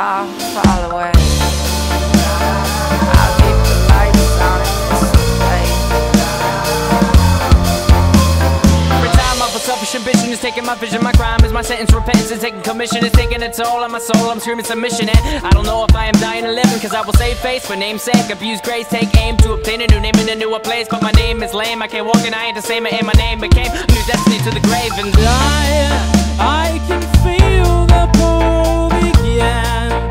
far, far away. I'll the lights on in this. Every time I feel selfish ambition is taking my vision. My crime is my sentence, repentance is taking commission. It's taking a toll on my soul, I'm screaming submission. And I don't know if I am dying or living Cause I will save face for namesake Abuse grace, take aim to obtain a new name in a newer place. But my name is lame, I can't walk and I ain't the same. And my name became a new destiny to the grave. And I, I can feel begin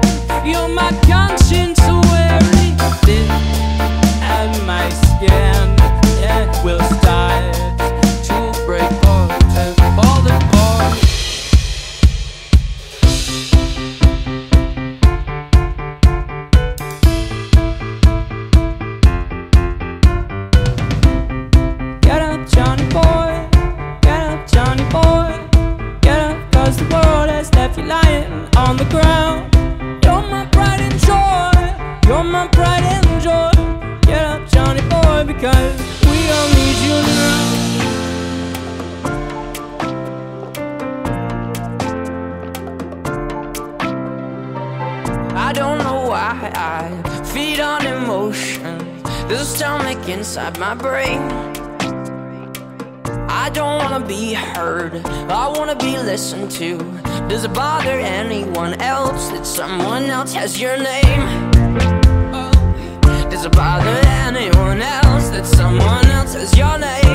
wanna be listened to. Does it bother anyone else that someone else has your name? Does it bother anyone else that someone else has your name,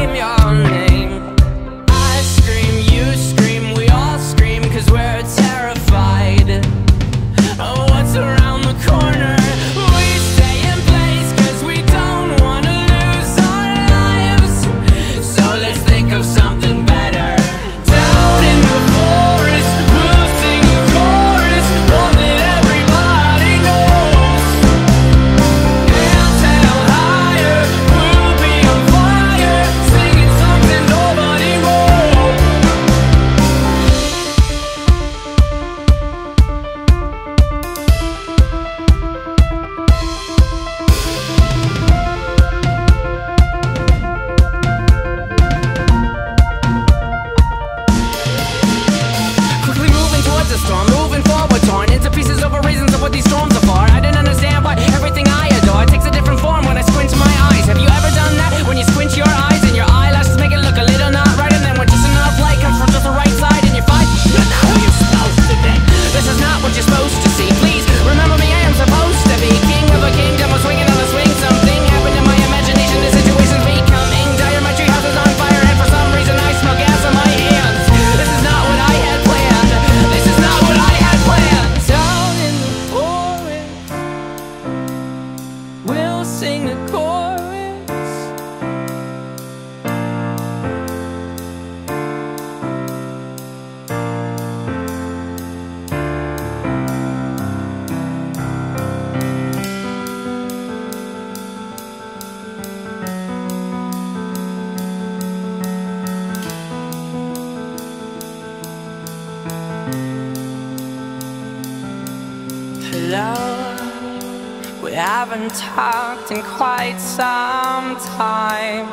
Hello, we haven't talked in quite some time.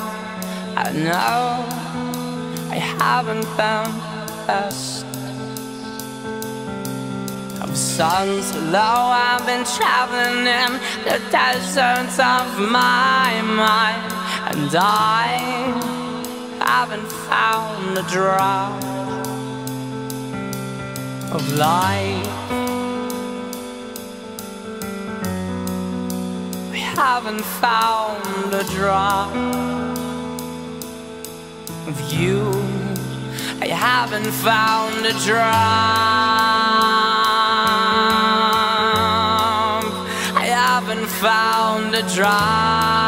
I know I haven't been the best of sons Hello, I've been traveling in the deserts of my mind, and I haven't found a drop of light. Haven't found a drop of you. I haven't found a drop. I haven't found a drop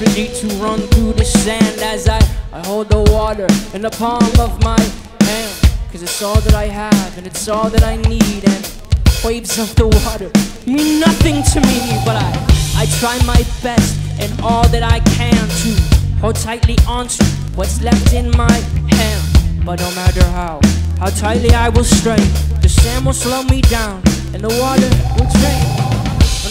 rapidly to run through the sand as I, I hold the water in the palm of my hand. Cause it's all that I have and it's all that I need. And waves of the water mean nothing to me, but I, I try my best and all that I can to hold tightly onto what's left in my hand. But no matter how, how tightly I will strain, the sand will slow me down and the water will drain.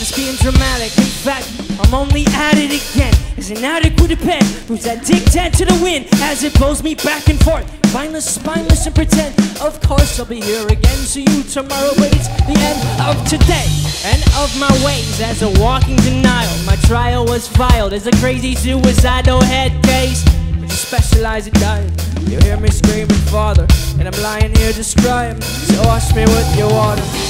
It's being dramatic, in fact, I'm only at it again. As an addict with a pen, who's addicted to the wind as it blows me back and forth. Mindless, spineless, and pretend. Of course, I'll be here again. See you tomorrow, but it's the end of today and of my ways as a walking denial. My trial was filed as a crazy suicidal head case. Specialize in dying. You hear me screaming, Father, and I'm lying here crying. So wash me with your water.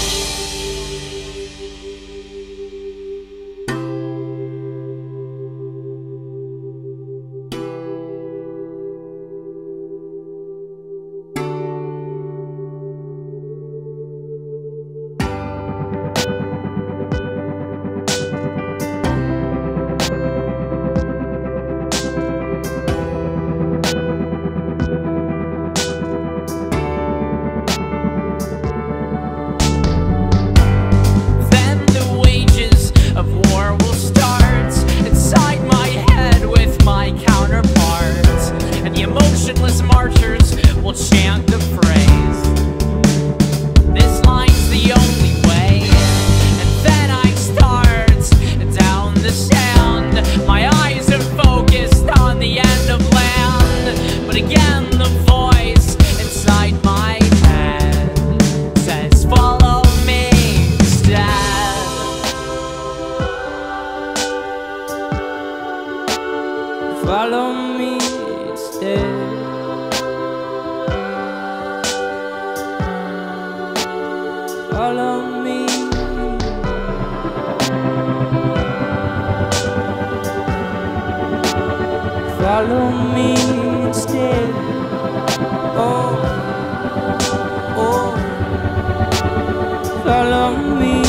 Follow me.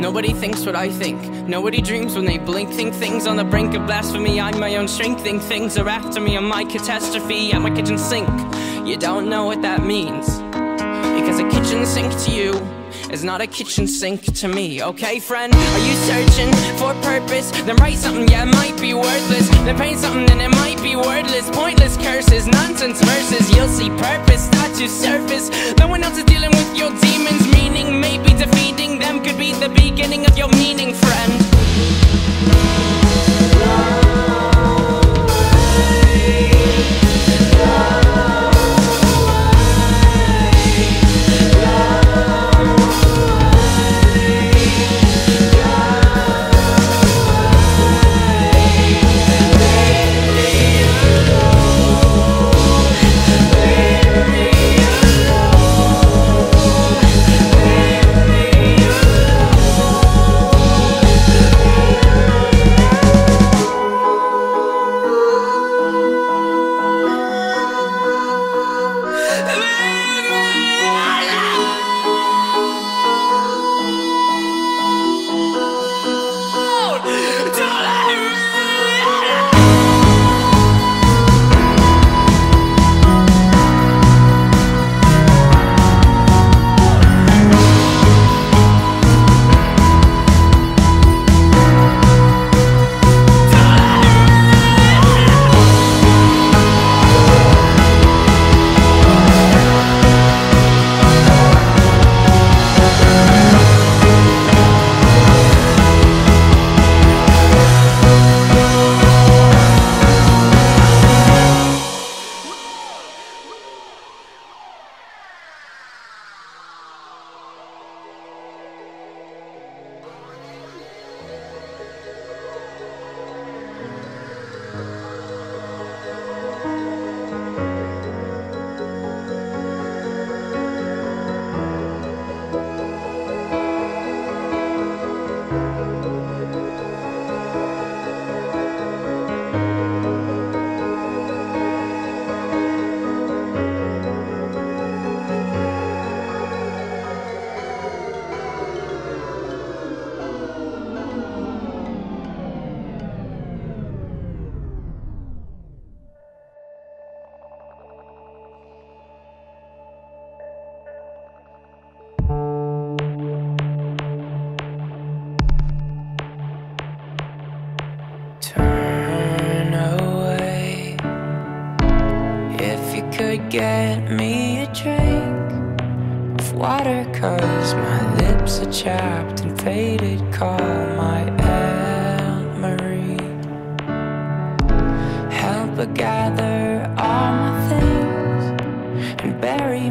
Nobody thinks what I think. Nobody dreams when they blink. Think things on the brink of blasphemy. I'm my own strength. Think things are after me. I'm my catastrophe at my kitchen sink you don't know what that means. Because a kitchen sink to you is not a kitchen sink to me, okay, friend? Are you searching for purpose? Then write something, yeah, it might be worthless. Then paint something, then it might be wordless. Pointless curses, nonsense verses. You'll see purpose start to surface. No one else is dealing with your demons, meaning maybe defeating them could be the beginning of your meaning, friend. Love.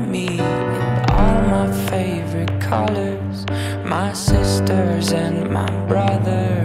Me in all my favorite colors. My sisters and my brothers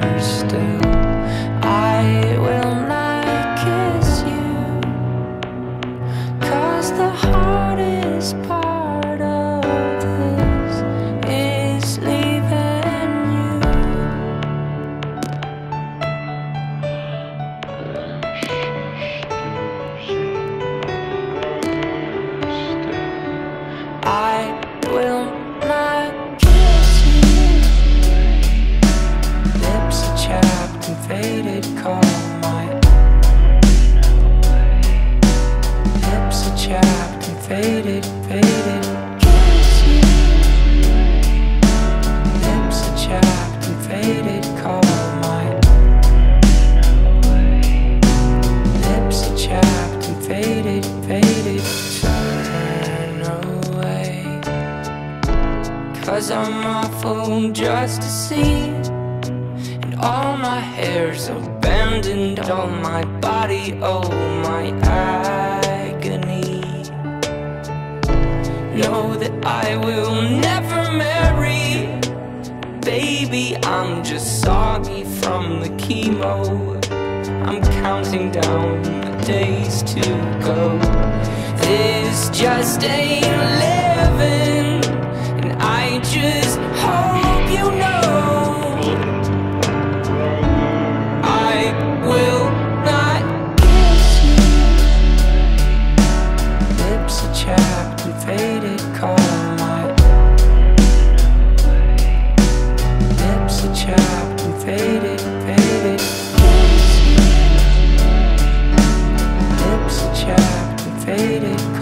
Cause I'm awful just to see. And all my hair's abandoned, all my body, oh my agony. Know that I will never marry. Baby, I'm just soggy from the chemo. I'm counting down the days to go. This just ain't living,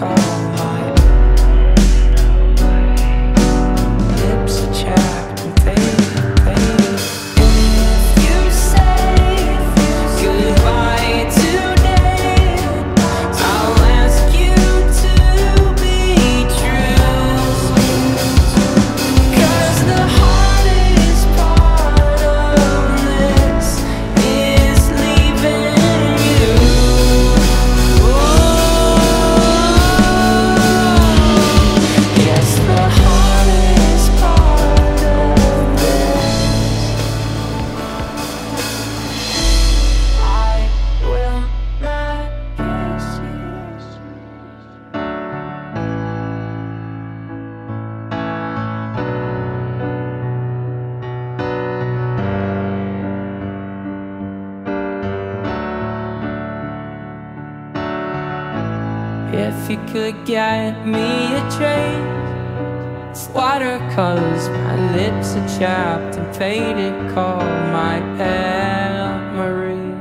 Call get me a It's watercolors, my lips are chapped and faded Call my Aunt Marie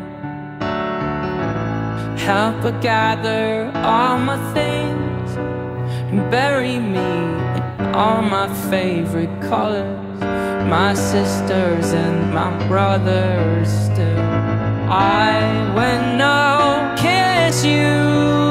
Help her gather all my things And bury me in all my favorite colors. My sisters and my brothers still. I will now kiss you